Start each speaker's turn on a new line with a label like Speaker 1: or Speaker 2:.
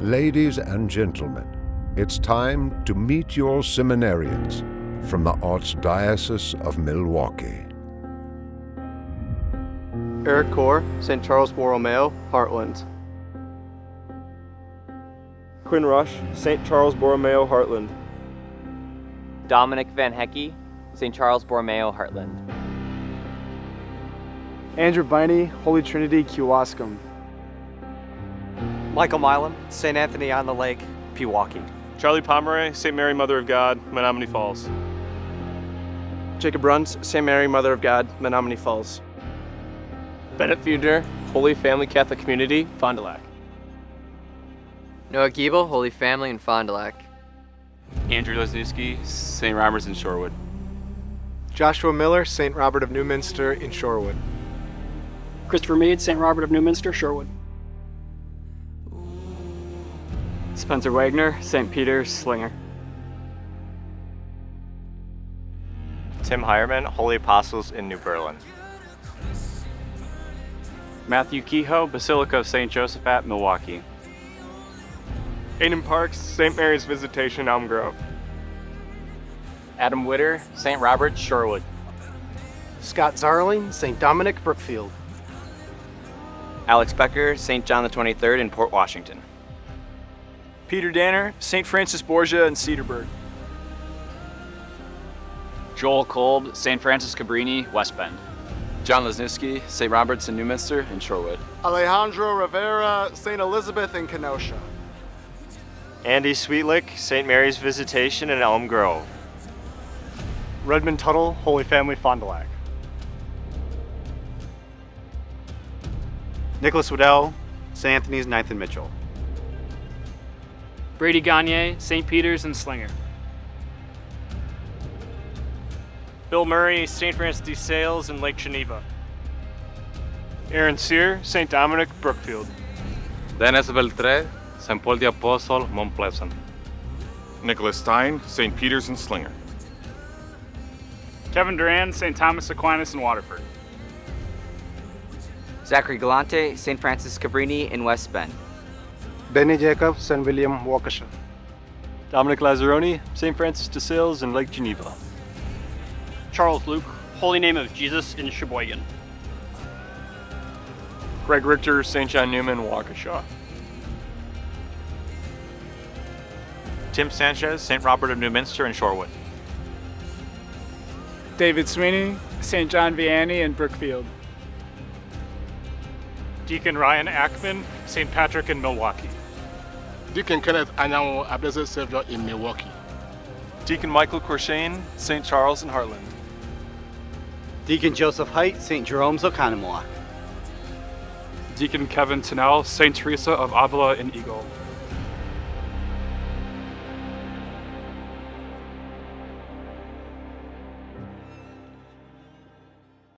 Speaker 1: Ladies and gentlemen, it's time to meet your seminarians from the Archdiocese of Milwaukee.
Speaker 2: Eric Core, St. Charles Borromeo, Hartland.
Speaker 3: Quinn Rush, St. Charles Borromeo, Hartland.
Speaker 4: Dominic Van Hecke, St. Charles Borromeo, Hartland.
Speaker 5: Andrew Biney, Holy Trinity, Kewaskum.
Speaker 6: Michael Milam, St. Anthony on the Lake, Pewaukee.
Speaker 3: Charlie Pomeroy, St. Mary Mother of God, Menomonee Falls.
Speaker 2: Jacob Bruns, St. Mary Mother of God, Menomonee Falls. Bennett Fugner, Holy Family Catholic Community, Fond du Lac.
Speaker 7: Noah Giebel, Holy Family in Fond du Lac.
Speaker 8: Andrew Lesniewski, St. Robert's in Shorewood.
Speaker 9: Joshua Miller, St. Robert of Newminster in Shorewood.
Speaker 10: Christopher Mead, St. Robert of Newminster, Shorewood.
Speaker 11: Spencer Wagner, St. Peter's, Slinger.
Speaker 12: Tim Hireman, Holy Apostles in New Berlin.
Speaker 11: Matthew Kehoe, Basilica of St. Joseph at Milwaukee.
Speaker 3: Aiden Parks, St. Mary's Visitation, Elm Grove.
Speaker 4: Adam Witter, St. Robert, Shorewood.
Speaker 13: Scott Zarling, St. Dominic, Brookfield.
Speaker 14: Alex Becker, St. John the 23rd in Port Washington.
Speaker 15: Peter Danner, St. Francis Borgia and Cedarburg.
Speaker 16: Joel Kolb, St. Francis Cabrini, West Bend.
Speaker 8: John Lesniewski, St. Robert's in Newminster and Shorewood.
Speaker 9: Alejandro Rivera, St. Elizabeth in Kenosha.
Speaker 12: Andy Sweetlick, St. Mary's Visitation in Elm Grove.
Speaker 17: Redmond Tuttle, Holy Family Fond du Lac.
Speaker 18: Nicholas Waddell, St. Anthony's Ninth and Mitchell.
Speaker 10: Brady Gagne, St. Peter's and Slinger.
Speaker 3: Bill Murray, St. Francis de Sales and Lake Geneva. Aaron Sear, St. Dominic, Brookfield.
Speaker 19: Dennis Beltre, St. Paul the Apostle, Mount Pleasant.
Speaker 20: Nicholas Stein, St. Peter's and Slinger.
Speaker 10: Kevin Duran, St. Thomas Aquinas and Waterford.
Speaker 7: Zachary Galante, St. Francis Cabrini in West Bend.
Speaker 9: Benny Jacobs St. William, Waukesha.
Speaker 3: Dominic Lazzaroni, St. Francis de Sales in Lake Geneva.
Speaker 10: Charles Luke, Holy Name of Jesus in Sheboygan.
Speaker 3: Greg Richter, St. John Neumann, Waukesha.
Speaker 12: Tim Sanchez, St. Robert of Newminster in Shorewood.
Speaker 5: David Sweeney, St. John Vianney in Brookfield.
Speaker 3: Deacon Ryan Ackman, St. Patrick in Milwaukee.
Speaker 20: Deacon Kenneth Anyango, a Blessed Savior in Milwaukee.
Speaker 3: Deacon Michael Corshane, St. Charles in Hartland.
Speaker 18: Deacon Joseph Height, St. Jerome's Oconomowoc.
Speaker 11: Deacon Kevin Tennell, St. Teresa of Avila in Eagle.